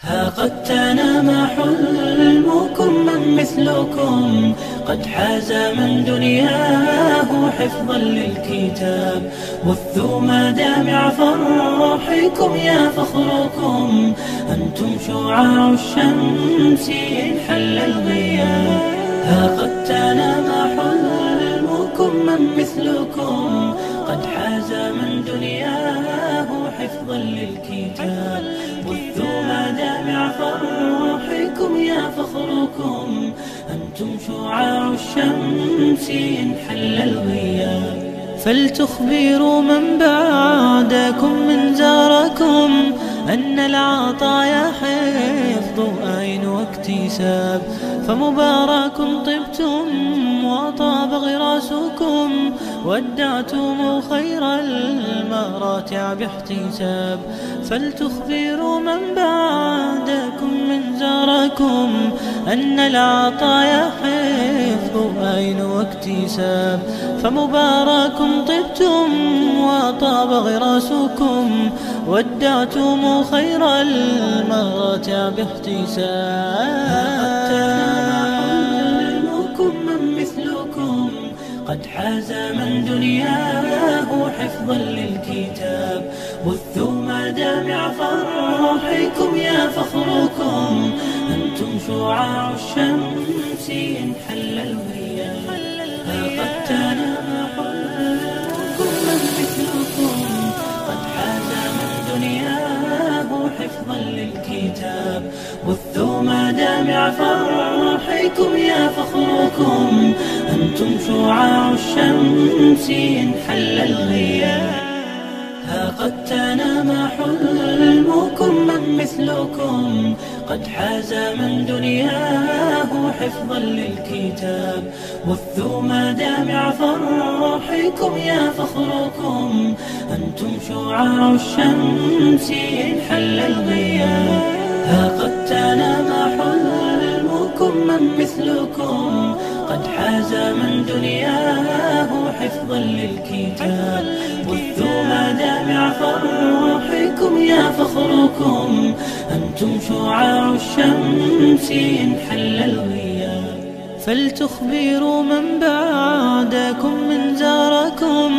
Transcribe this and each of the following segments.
ها قد تنام حلمكم من مثلكم. قد حاز من دنياه حفظا للكتاب. بثوا مدامع فرحكم يا فخركم. أنتم شعاع الشمس إن حل الغياب. ها قد تنام حلمكم من مثلكم. قد حاز من دنياه حفظا للكتاب. فرحكم يا فخركم. أنتم شعاع الشمس إن حل الغياب. فلتخبروا من بعدكم من زاركم أن العطايا حفظ أين واكتساب. فمبارك طبتم غراسكم ودعتم خير المراتع باحتساب فلتخبروا من بعدكم من زاركم أن العطايا حفظ أين واكتساب فمبارك طبتم وطاب غراسكم ودعتم خير المراتع باحتساب حاز من دنياه حفظا للكتاب. بثوا مدامع فرحكم يا فخركم. أنتم شعاع الشمس إن حل الغياب قد تنام من مثلكم قد حاز من دنياه حفظا للكتاب. بثوا مدامع فرحكم يا فخركم. أنتم شعاع الشمس إن حل الغياب. ها قد تنام من مثلكم. قد حاز من دنياه حفظا للكتاب. بثوا مدامع فرحكم يا فخركم. أنتم شعاع الشمس إن حل الغياب. ها قد تنام حلمكم من مثلكم. قد حاز من دنياه حفظا للكتاب. بثوا مدامع فرحكم أنتم شعاع الشمس إن حل الغياب. فلتخبروا من بعدكم من زاركم.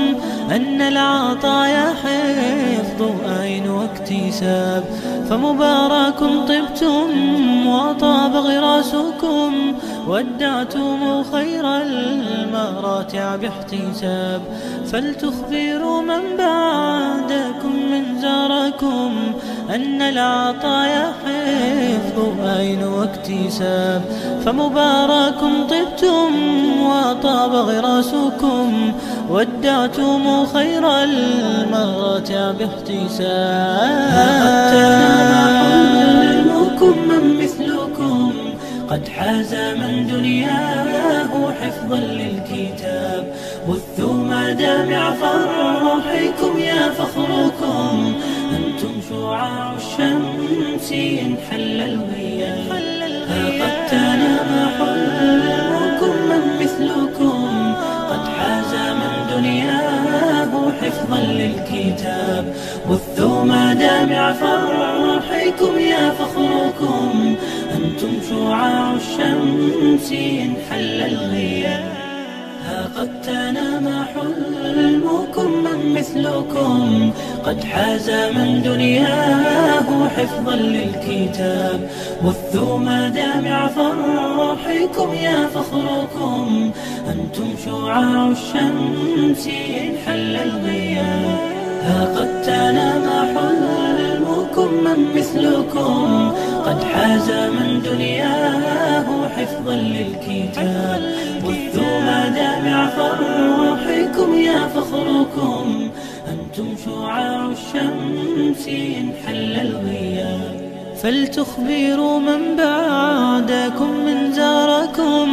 أن العطايا حفظ أين واكتساب فمبارك طبتم وطاب غراسكم. ودعتم خير المراتع باحتساب. فلتخبروا من بعدكم من زاركم أن العطايا حفظ أين واكتساب فمبارك طبتم وطاب غراسكم. ودعتم خير المراتع باحتساب. من مثلكم. قد حاز من دنياه حفظا للكتاب. بثوا مدامع فرحكم يا فخركم. أنتم شعاع الشمس إن حل الغياب. حفظا للكتاب بثوا مدامع فرحكم يا فخركم. أنتم شعاع الشمس إن حل الغياب. ها قد تنام من مثلكم. قد حاز من دنياه حفظا للكتاب. بثوا مدامع فرحكم يا فخركم. أنتم شعاع الشمس إن حل الغياب. ها قد تنام حلمكم من مثلكم. قد حاز من دنياه حفظا للكتاب. بثوا مدامع فرحكم شعاع الشمس إن حل الغياب. فلتخبروا من بعدكم من زاركم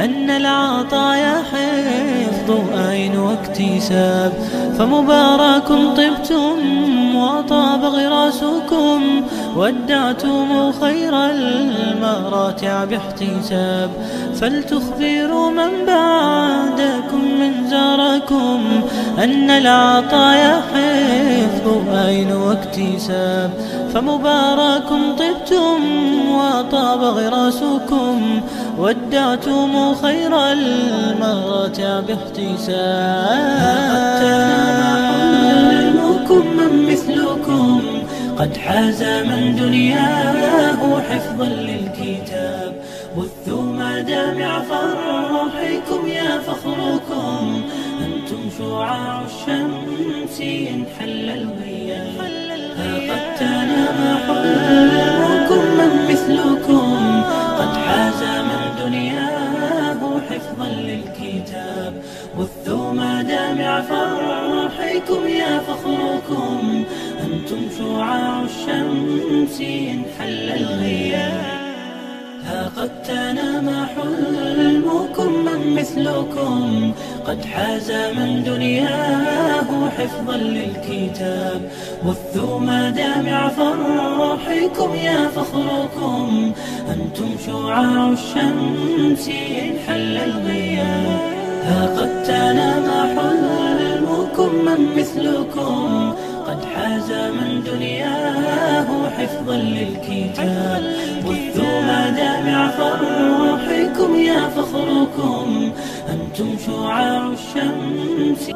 أن العطايا حفظ. أين واكتساب فمبارك طبتم وطاب غراسكم ودعتم خير المراتع باحتساب فلتخبروا من بعدكم من زاركم أن العطايا حفظ أين واكتساب فمبارك طبتم وطاب غراسكم ودعتم خير المراتع باحتساب. من مثلكم قد حاز من دنياه حفظا للكتاب. بثوا مدامع فرحكم يا فخركم. أنتم شعاع الشمس إن حل الغياب. قد تنام حلمكم من مثلكم قد حاز مدامع فرحكم يا فخركم. أنتم شعاع الشمس إن حل الغياب. ها قد تنام حلمكم من مثلكم. قد حاز من دنياه حفظا للكتاب. بثوا مدامع فرحكم يا فخركم. أنتم شعاع الشمس إن حل الغياب. ها قد تنام حلمكم من مثلكم قد حاز من دنياه حفظا للكتاب. بثوا مدامع فرحكم يا فخركم أنتم شعاع الشمس.